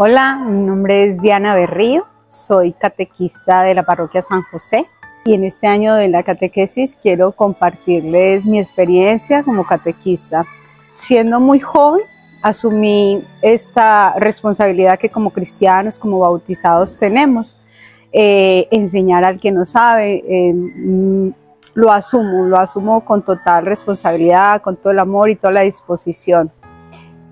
Hola, mi nombre es Diana Berrío, soy catequista de la parroquia San José y en este año de la catequesis quiero compartirles mi experiencia como catequista. Siendo muy joven, asumí esta responsabilidad que como cristianos, como bautizados tenemos, eh, enseñar al que no sabe, eh, lo asumo, lo asumo con total responsabilidad, con todo el amor y toda la disposición.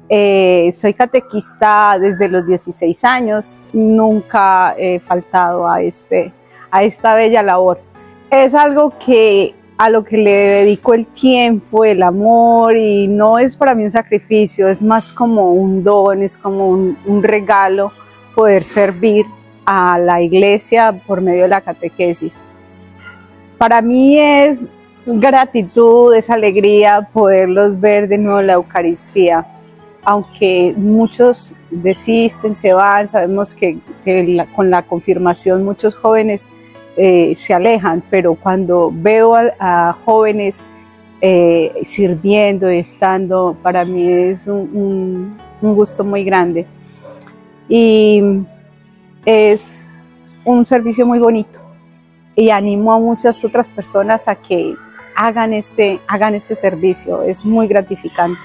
Eh, soy catequista desde los 16 años, nunca he faltado a, este, a esta bella labor. Es algo que a lo que le dedico el tiempo, el amor y no es para mí un sacrificio, es más como un don, es como un, un regalo poder servir a la iglesia por medio de la catequesis. Para mí es gratitud, es alegría poderlos ver de nuevo en la Eucaristía aunque muchos desisten, se van, sabemos que, con la confirmación muchos jóvenes eh, se alejan, pero cuando veo a, jóvenes eh, sirviendo y estando, para mí es un, un gusto muy grande. Y es un servicio muy bonito y animo a muchas otras personas a que hagan este, hagan este servicio, es muy gratificante.